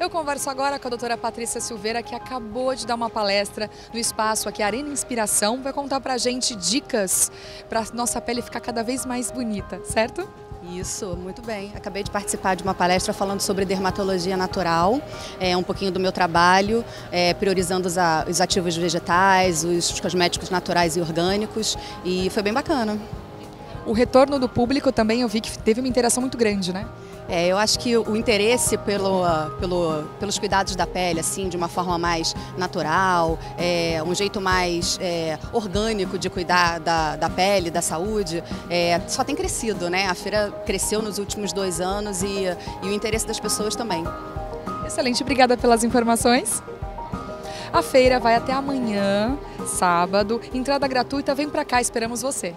Eu converso agora com a doutora Patrícia Silveira, que acabou de dar uma palestra no espaço aqui, Arena Inspiração, vai contar pra gente dicas para nossa pele ficar cada vez mais bonita, certo? Isso, muito bem. Acabei de participar de uma palestra falando sobre dermatologia natural, é, um pouquinho do meu trabalho, é, priorizando os, os ativos vegetais, os cosméticos naturais e orgânicos, e foi bem bacana. O retorno do público também eu vi que teve uma interação muito grande, né? É, eu acho que o interesse pelo, pelo, pelos cuidados da pele, assim, de uma forma mais natural, é, um jeito mais é, orgânico de cuidar da, da pele, da saúde, é, só tem crescido, né? A feira cresceu nos últimos dois anos e, e o interesse das pessoas também. Excelente, obrigada pelas informações. A feira vai até amanhã, sábado, entrada gratuita, vem para cá, esperamos você.